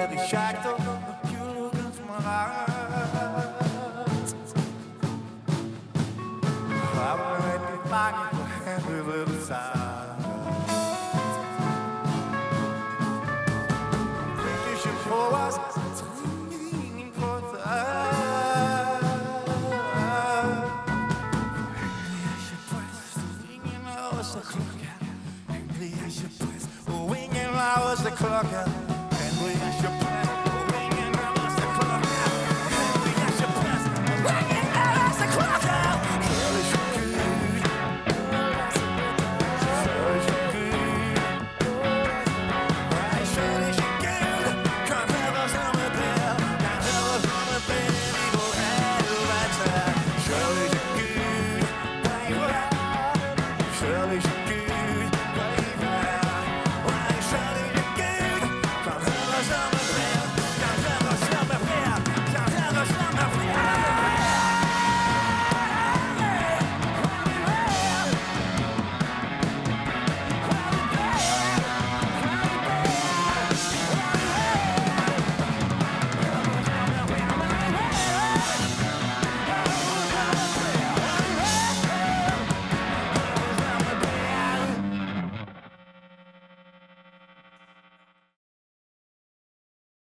ned i sjakter og kulen som har rart. Havnet i fanget på helvedes art. Tenk ikke på oss, trenger på deg. Egentlig er ikke prest, ingen av oss er klokke. Egentlig er ikke prest, og ingen av oss er klokke clean. She put it